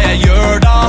yeah, you're done.